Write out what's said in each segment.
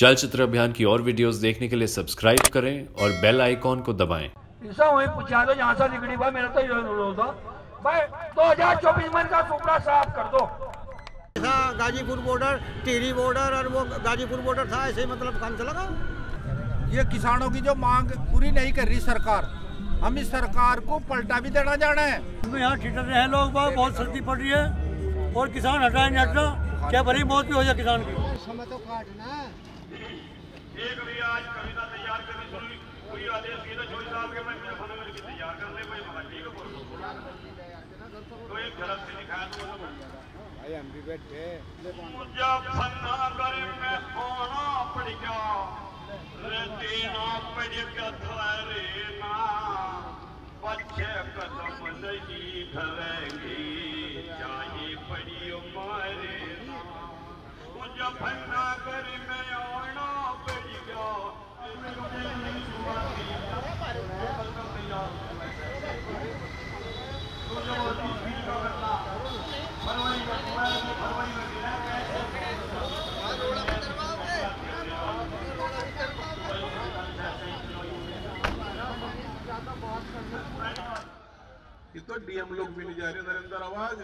चलचित्र अभियान की और वीडियोस देखने के लिए सब्सक्राइब करें और बेल आइकॉन को दबाएँ। ऐसा वही पूछा दो जहाँ से निकली भाई मेरा तो ये था। भाई दो हज़ार चौबीस में का सुपड़ा साफ़ कर दो। गाजीपुर बॉर्डर टिहरी बॉर्डर और वो गाजीपुर बॉर्डर था ऐसे ही मतलब काम चला ये किसानों की जो मांग पूरी नहीं कर रही सरकार हम इस सरकार को पलटा भी देना जाना है। यहाँ ठिठर रहे हैं लोग बहुत सर्दी पड़ रही है और किसान हटाए नहीं हटना। क्या भरी मौत भी हो जाए किसान की? समय तो काटना एक भी आज कविता तैयार करनी शुरू हुई। आदेश दिए थे साहब के मैं मेरे फ़ोन में लिखी तैयार कर ले कोई मगर ठीक है। तो एक गलत से लिखा तो भाई हम भी बैठे। करे मैं सोना पड़ गया रे देना पड़ गया थारे ना तो डीएम लोग भी नहीं जा रहे नरेंद्र आवाज़।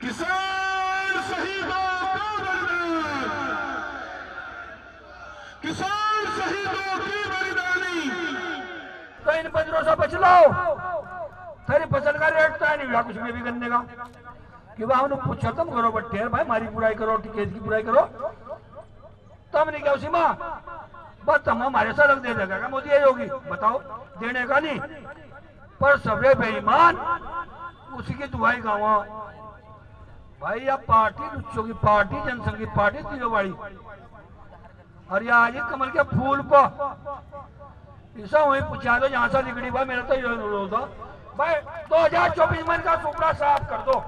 किसान! किसान शहीदों की बलिदानी तो इन बजरों से बच लो। तेरी फ़सल का रेट तो है नहीं कुछ भी करने का। कि वह हमने तुम करो बट्टे भाई हमारी बुराई करो टिकेट की बुराई करो। तब नहीं क्या माँ? बस तुम हमारे सड़क दे देगा। क्या मोदी होगी? बताओ, देने का नहीं। पर सबरे बेईमान, उसी की दुआई गावा। भाई अब पार्टी लुच्चों की पार्टी, जनसंघ की पार्टी, तीनों बड़ी और ये आज कमल के फूल को ऐसा वही पूछा दो जहाँ से निकली, भाई, मेरा तो ये अनुरोध था। भाई, दो हज़ार चौबीस में का सुपड़ा साफ़ कर दो।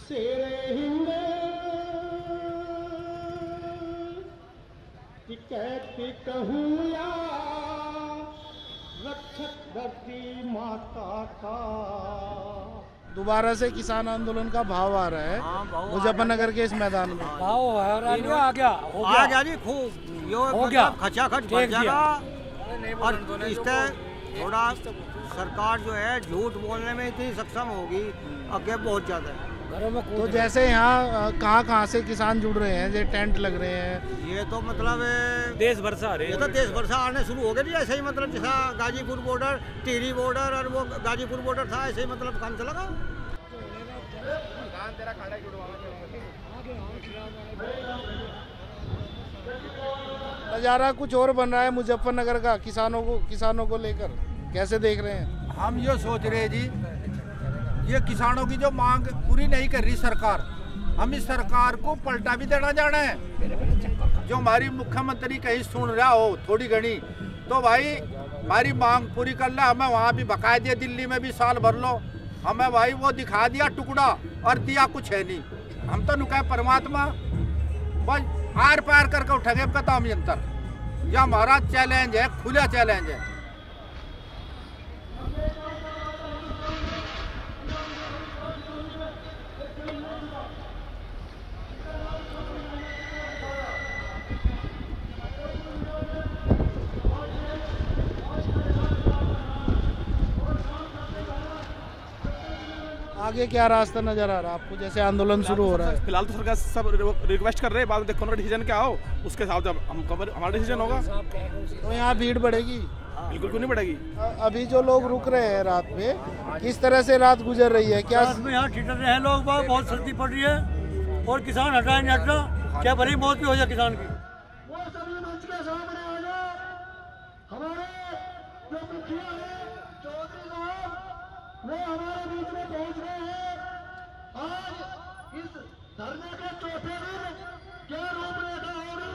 शेरे हिंद कैसे कहूँ धरती माता का। दोबारा से किसान आंदोलन का भाव आ रहा है। मुजफ्फरनगर के इस मैदान में। भाव है और आ गया हो आ गया। गया जी खूब। यो हो गया। खचाखच दिया। जाएगा। और थोड़ा सरकार जो है झूठ बोलने में इतनी सक्षम होगी आगे बहुत ज़्यादा है। घरों में तो जैसे यहाँ कहाँ कहाँ से किसान जुड़ रहे हैं जैसे टेंट लग रहे हैं। ये तो मतलब देश भर से आ रहे ये तो देश भर से आने शुरू हो गए जी ऐसे ही मतलब जैसा गाजीपुर बॉर्डर टिहरी बॉर्डर और वो गाजीपुर बॉर्डर था ऐसे ही मतलब काम चला नज़ारा कुछ और बन रहा है मुजफ्फरनगर का किसानों को किसानों को लेकर। कैसे देख रहे हैं? हम ये सोच रहे हैं जी, ये किसानों की जो मांग पूरी नहीं कर रही सरकार, हम इस सरकार को पलटा भी देना जाना है। जो हमारी मुख्यमंत्री कहीं सुन रहा हो, थोड़ी घनी तो भाई, हमारी मांग पूरी कर ले, हमें वहाँ भी बकाया दिया दिल्ली में भी साल भर लो। हमें भाई वो दिखा दिया टुकड़ा, और दिया कुछ है नहीं। हम तो नुका परमात्मा, बस आर पार करके उठेंगे कहता हम यंत्र यह हमारा चैलेंज है, खुला चैलेंज है। आगे क्या रास्ता नज़र आ रहा है? आपको जैसे आंदोलन शुरू हो रहा है। फ़िलहाल तो सरकार सब रिक्वेस्ट कर रहे हैं बाद में देखो उनका डिसीज़न क्या हो उसके हिसाब से हम कवर हमारा डिसीज़न होगा। तो यहाँ भीड़ बढ़ेगी? बिल्कुल क्यों नहीं बढ़ेगी? अभी जो लोग रुक रहे हैं रात में किस तरह से रात गुजर रही है? क्या में यहाँ ठिठर रहे हैं लोग बहुत सर्दी पड़ रही है और किसान हटाए नहीं हटना क्या भरी मौत भी हो जाए किसान की? धरने के चौथे दिन क्या रूपरेखा होगी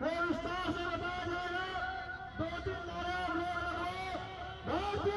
वो विस्तार से बताया जाएगा। दो तीन नारे लोग भारतीय